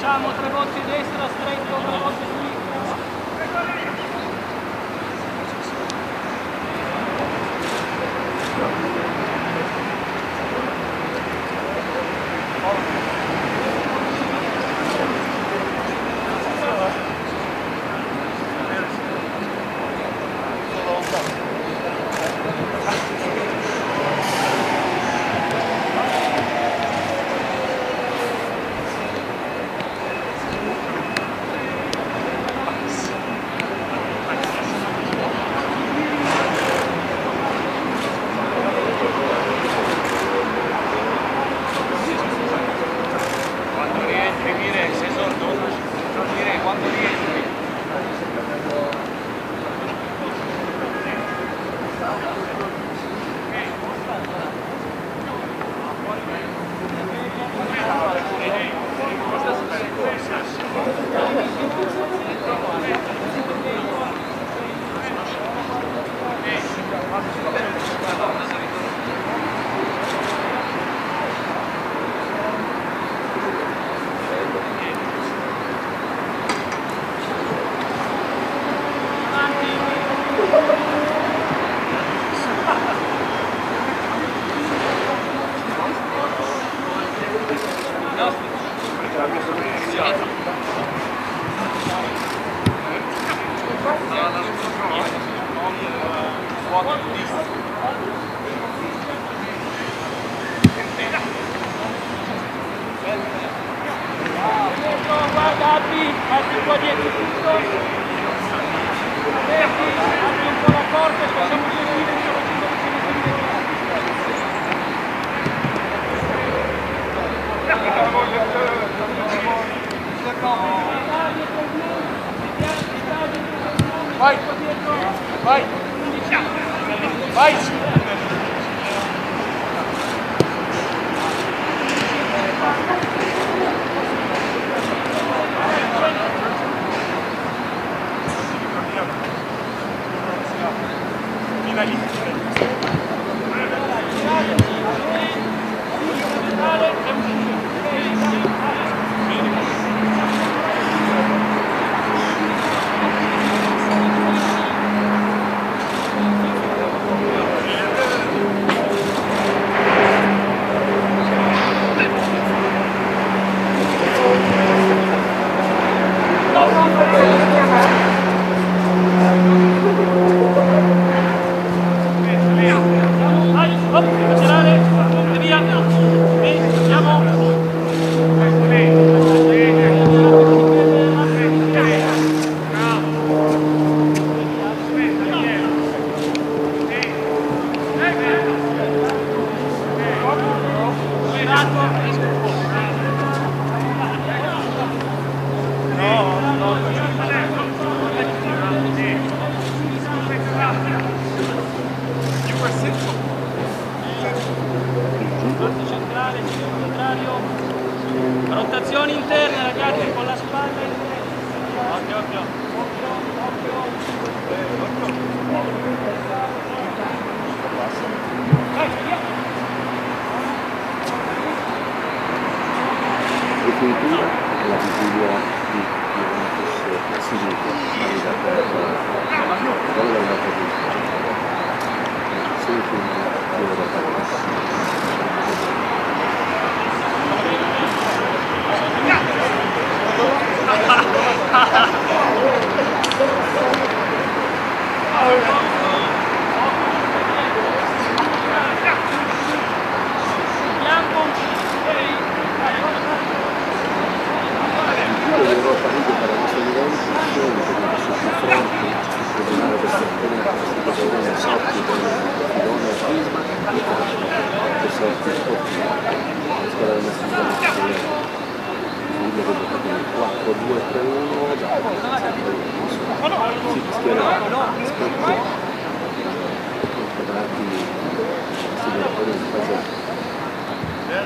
Facciamo tre botti a destra, stretto, tre botti a destra. はい。はい。はい。なり。Con la spalla in destra. Occhio, occhio. Occhio, occhio. Vai, via. e quindi la vigilia di Juventus Siviglia salita per è un altro punto semifinale di Europa Bianco. 哈哈哈哈 si schierarono inquadrati sviluppatori in fase di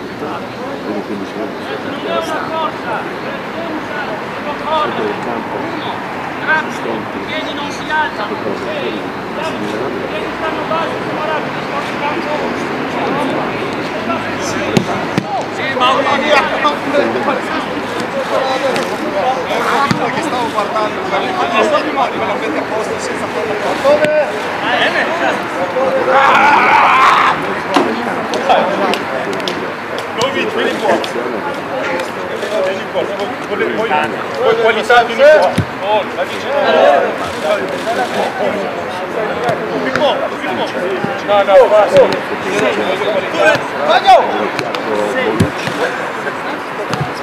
riscaldamento per i 15 minuti della stampa sotto il campo assistenti che cosa assimilano sì ma una via che stavo guardando da lì ma me l'avete apposta senza fare la farlo portone noi vinci di cuore poi qualità di uniforme la vinci Filmò, filmò. No, no, basta. Vaglio! Sì.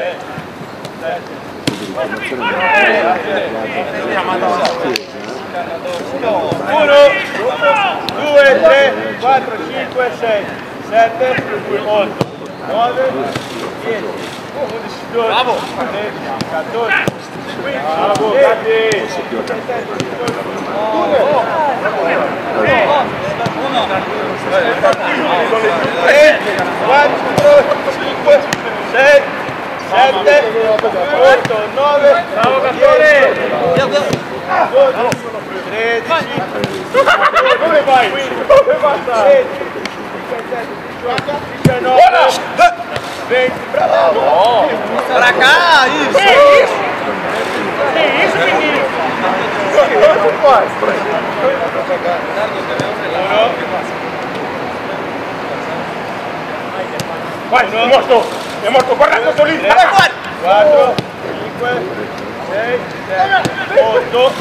2, 3, 4, 5, 6, 7, 8, 9, 10, 11, 12, 13, 14, 15, bravo, cadê? Quatro, cinco, seis, 7, 8, 9, 10, 12, 13, 15, vai? Come passa? 16, 17, 19, 20, pra lá. Pra cá, isso. Que isso? Que isso, menino? Quanto faz? Vai, mostrou. Mi amor, tu corra ¡Para Juan! Cuatro, cinco, seis, tres, ocho.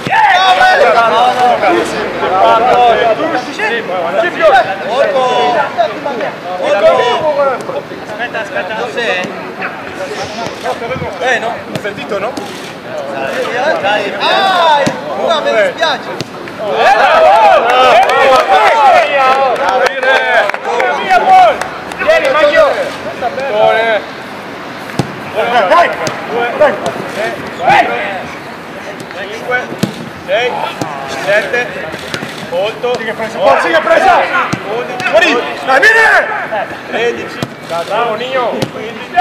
No. Eh, no? Sentito, no? Ah, Guarda, mi sta bene. Buone. Buone. Dai. Due. Dai. Quattro. Cinque. Sei. Sette. Otto. Sì che presa. Otto. Sì che presa. Undici. Morì. Dai, vieni. Tredici. Bravo, Nino. Quindici.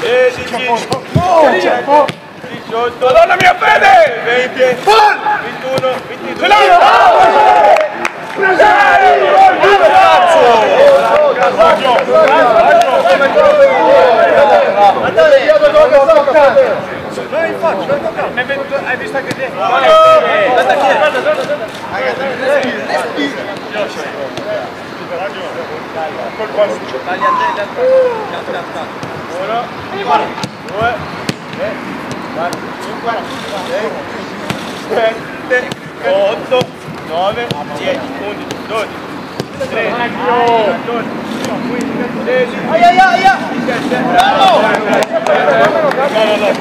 Sedici. No, c'è po'. 18. Madonna mia fede! 20. 21. 22. Presa! Presa! Presa! Presa! Venti, ventuno, ventidue, Hai visto anche te? Guarda chi è? Col passo. Tagli a te, a te. Uno, due, tre, quattro, cinque, sei, sette, otto, nove, dieci, undici, dodici, tredici, quattordici, No, no, no.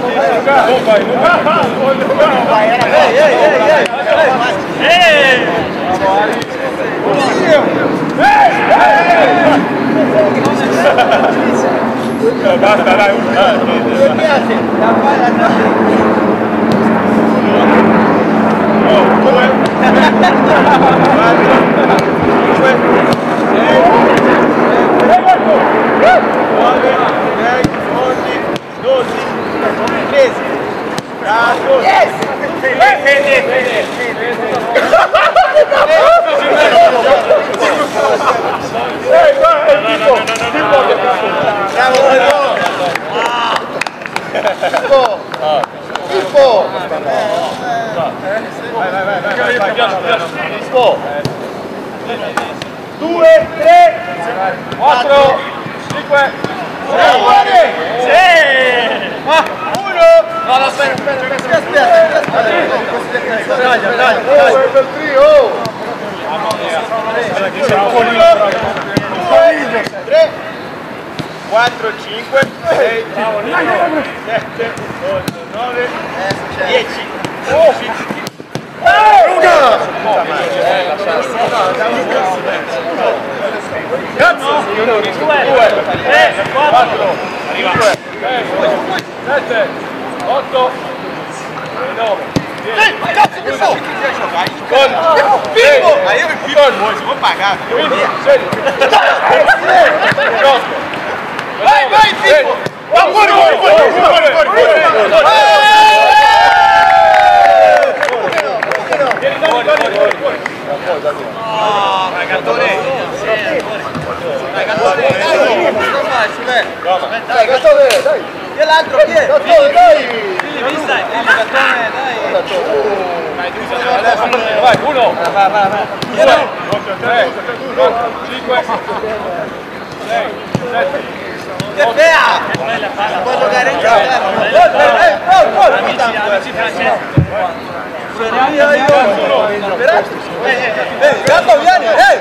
Non vai, non vai. Ehi, ehi, ehi, ehi! No, basta, dai, un Due piatti, la palla da No, due, tre, quattro, Let's go. 2, 3, 4, 5, 6, 1, no, no, aspetta, aspetta, aspetta, aspetta, aspetta, dai, dai, dai, oh, per trio, mamma mia, 2, 3, 4, 5, 6, 7, 8, 9, 10, 11, Ruda! Cazzo! Due, tre, quattro, arriva. Sette, otto, nove. Cazzo, che so? Con! Vivo! Ma io il vivo al voi, si può pagare. Quindi, scendi. Vai, vai, vivo! Fuori, fuori, fuori, fuori, fuori, fuori! l'altro chi è? No, dai! Dai, dai! Vai, uno! Vai, vai, vai! 3, 4, 5, 6, 7, che fea! Puoi giocare in campo! Amici francesi! Gatto, vieni! Ehi!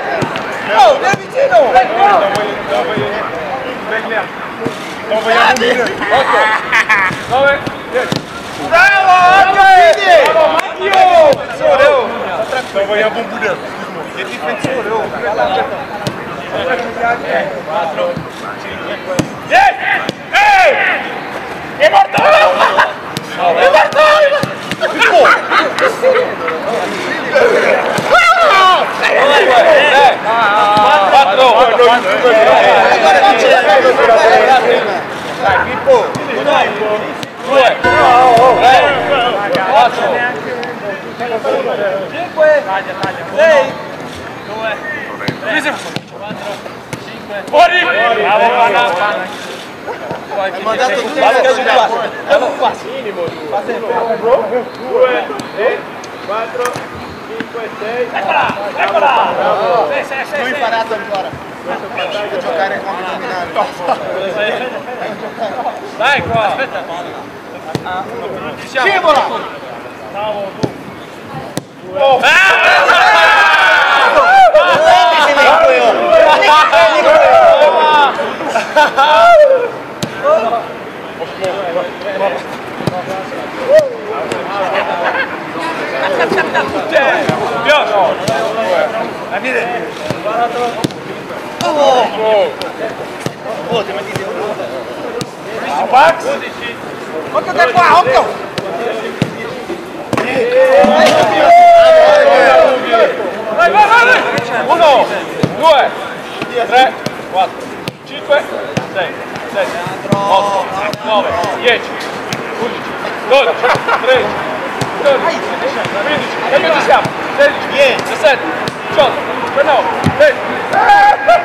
Oh, vieni vicino! Ehi, no! Vogliamo dire. Otto, nove, dieci. Bravo, Anche! Bravo, Matteo! Non vogliamo un budel. Che difensore, oh! Dieci! Ehi! È morto! È morto! Tre, quattro, Dai, Pippo! due, tre, quattro, Cinque! Sei! fuori! Bravo, Panna! Hai mandato tutti a casa di qua! Andiamo qua! Due, tre, quattro, cinque, sei. Eccola, eccola. Sì, sì, sì, Non imparato ancora! per giocare con il dominante. Dai qua! Aspetta! scivola bravo tu oh. ah! Amire! Oh, ti metti di Pax. Occhio da qua, occhio! Vai, vai, vai, vai. Uno, due, tre, quattro, cinque, sei, sette, otto, nove, dieci, undici, dodici, tredici, dodici, quindici, e ci siamo? 16, Cholo, Renault, hey!